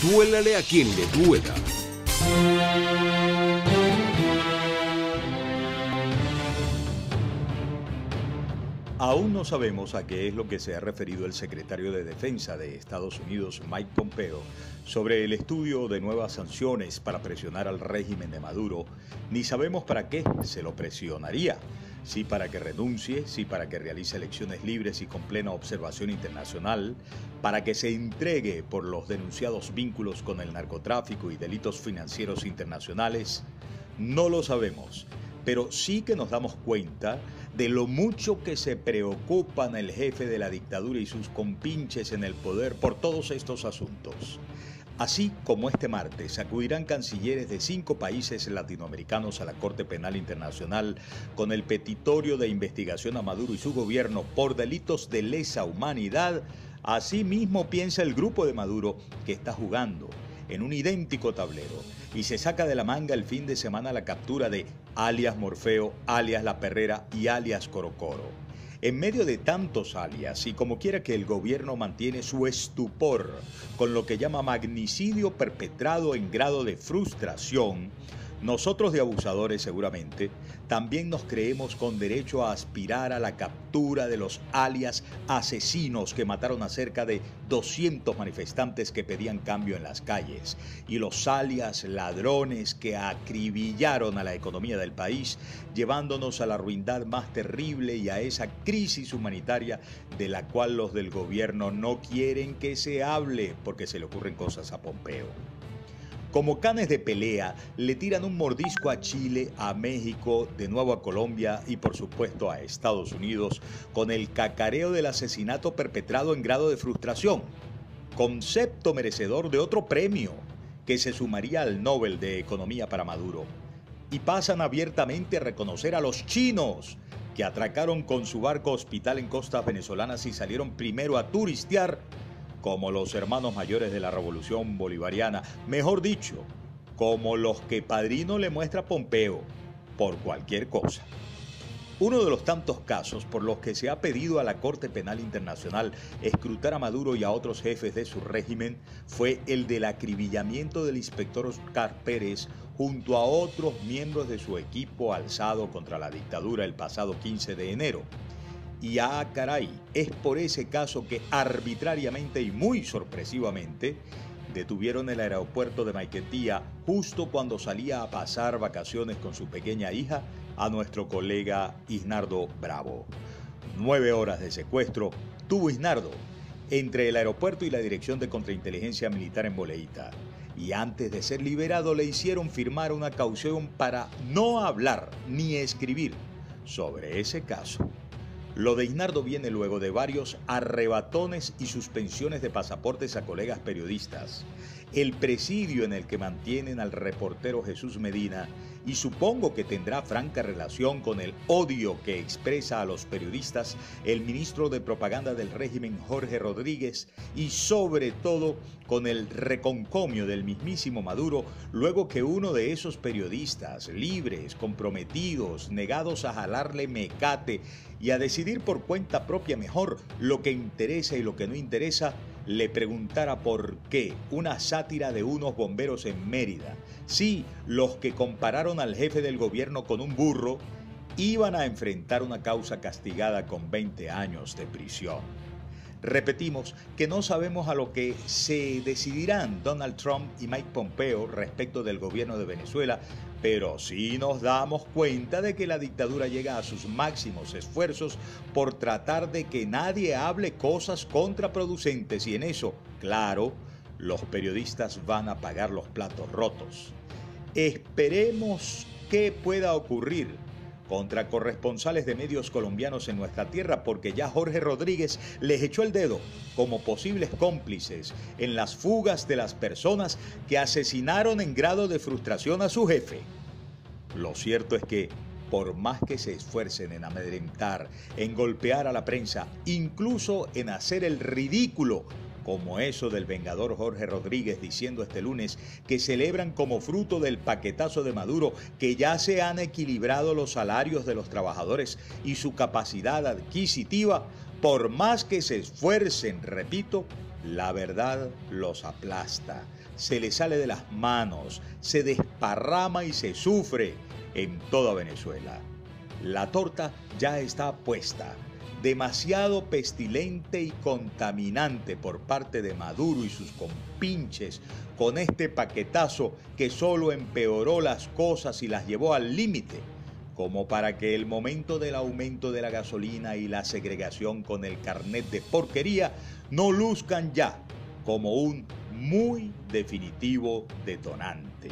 Duélale a quien le duela. Aún no sabemos a qué es lo que se ha referido el secretario de Defensa de Estados Unidos, Mike Pompeo, sobre el estudio de nuevas sanciones para presionar al régimen de Maduro, ni sabemos para qué se lo presionaría. Si para que renuncie, si para que realice elecciones libres y con plena observación internacional, para que se entregue por los denunciados vínculos con el narcotráfico y delitos financieros internacionales, no lo sabemos pero sí que nos damos cuenta de lo mucho que se preocupan el jefe de la dictadura y sus compinches en el poder por todos estos asuntos. Así como este martes acudirán cancilleres de cinco países latinoamericanos a la Corte Penal Internacional con el petitorio de investigación a Maduro y su gobierno por delitos de lesa humanidad, así mismo piensa el grupo de Maduro que está jugando en un idéntico tablero y se saca de la manga el fin de semana la captura de alias Morfeo, alias La Perrera y alias Corocoro. En medio de tantos alias y como quiera que el gobierno mantiene su estupor con lo que llama magnicidio perpetrado en grado de frustración, nosotros de abusadores seguramente también nos creemos con derecho a aspirar a la captura de los alias asesinos que mataron a cerca de 200 manifestantes que pedían cambio en las calles y los alias ladrones que acribillaron a la economía del país llevándonos a la ruindad más terrible y a esa crisis humanitaria de la cual los del gobierno no quieren que se hable porque se le ocurren cosas a Pompeo. Como canes de pelea, le tiran un mordisco a Chile, a México, de nuevo a Colombia y por supuesto a Estados Unidos con el cacareo del asesinato perpetrado en grado de frustración. Concepto merecedor de otro premio que se sumaría al Nobel de Economía para Maduro. Y pasan abiertamente a reconocer a los chinos que atracaron con su barco hospital en costas venezolanas y salieron primero a turistear como los hermanos mayores de la revolución bolivariana, mejor dicho, como los que Padrino le muestra a Pompeo, por cualquier cosa. Uno de los tantos casos por los que se ha pedido a la Corte Penal Internacional escrutar a Maduro y a otros jefes de su régimen fue el del acribillamiento del inspector Oscar Pérez junto a otros miembros de su equipo alzado contra la dictadura el pasado 15 de enero. Y ah, caray, es por ese caso que arbitrariamente y muy sorpresivamente detuvieron el aeropuerto de Maiquetía justo cuando salía a pasar vacaciones con su pequeña hija a nuestro colega Isnardo Bravo. Nueve horas de secuestro tuvo Isnardo entre el aeropuerto y la Dirección de Contrainteligencia Militar en Boleita. Y antes de ser liberado le hicieron firmar una caución para no hablar ni escribir sobre ese caso. Lo de Isnardo viene luego de varios arrebatones y suspensiones de pasaportes a colegas periodistas, el presidio en el que mantienen al reportero Jesús Medina y supongo que tendrá franca relación con el odio que expresa a los periodistas el ministro de propaganda del régimen Jorge Rodríguez y sobre todo con el reconcomio del mismísimo Maduro luego que uno de esos periodistas libres, comprometidos, negados a jalarle mecate y a decidir por cuenta propia mejor lo que interesa y lo que no interesa, le preguntara por qué una sátira de unos bomberos en Mérida, sí, los que compararon al jefe del gobierno con un burro, iban a enfrentar una causa castigada con 20 años de prisión. Repetimos que no sabemos a lo que se decidirán Donald Trump y Mike Pompeo respecto del gobierno de Venezuela, pero sí nos damos cuenta de que la dictadura llega a sus máximos esfuerzos por tratar de que nadie hable cosas contraproducentes y en eso, claro, los periodistas van a pagar los platos rotos. Esperemos que pueda ocurrir contra corresponsales de medios colombianos en nuestra tierra porque ya Jorge Rodríguez les echó el dedo como posibles cómplices en las fugas de las personas que asesinaron en grado de frustración a su jefe. Lo cierto es que por más que se esfuercen en amedrentar, en golpear a la prensa, incluso en hacer el ridículo como eso del vengador Jorge Rodríguez diciendo este lunes que celebran como fruto del paquetazo de Maduro que ya se han equilibrado los salarios de los trabajadores y su capacidad adquisitiva, por más que se esfuercen, repito, La verdad los aplasta, se les sale de las manos, se desparrama y se sufre en toda Venezuela. La torta ya está puesta, demasiado pestilente y contaminante por parte de Maduro y sus compinches con este paquetazo que solo empeoró las cosas y las llevó al límite, como para que el momento del aumento de la gasolina y la segregación con el carnet de porquería no luzcan ya como un muy definitivo detonante.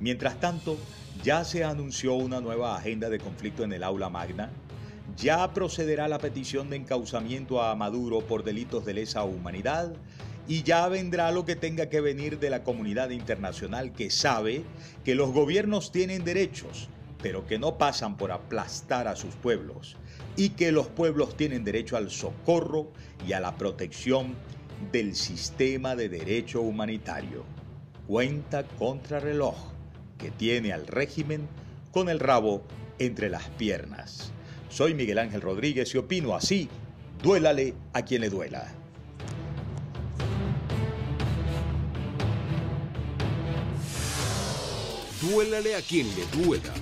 Mientras tanto, ya se anunció una nueva agenda de conflicto en el aula magna, ya procederá la petición de encauzamiento a Maduro por delitos de lesa humanidad y ya vendrá lo que tenga que venir de la comunidad internacional que sabe que los gobiernos tienen derechos, pero que no pasan por aplastar a sus pueblos y que los pueblos tienen derecho al socorro y a la protección del sistema de derecho humanitario. Cuenta contra reloj que tiene al régimen con el rabo entre las piernas. Soy Miguel Ángel Rodríguez y opino así, duélale a quien le duela. Duélale a quien le duela.